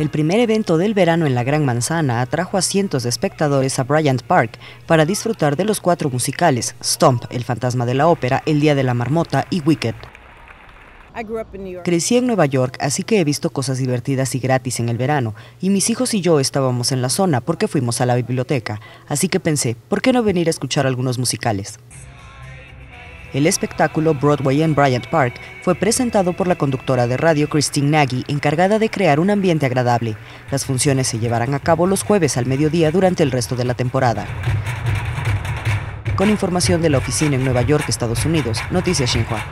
El primer evento del verano en la Gran Manzana atrajo a cientos de espectadores a Bryant Park para disfrutar de los cuatro musicales, Stomp, El fantasma de la ópera, El día de la marmota y Wicked. Crecí en Nueva York, así que he visto cosas divertidas y gratis en el verano, y mis hijos y yo estábamos en la zona porque fuimos a la biblioteca, así que pensé, ¿por qué no venir a escuchar algunos musicales? El espectáculo Broadway en Bryant Park fue presentado por la conductora de radio Christine Nagy, encargada de crear un ambiente agradable. Las funciones se llevarán a cabo los jueves al mediodía durante el resto de la temporada. Con información de la oficina en Nueva York, Estados Unidos, Noticias Xinhua.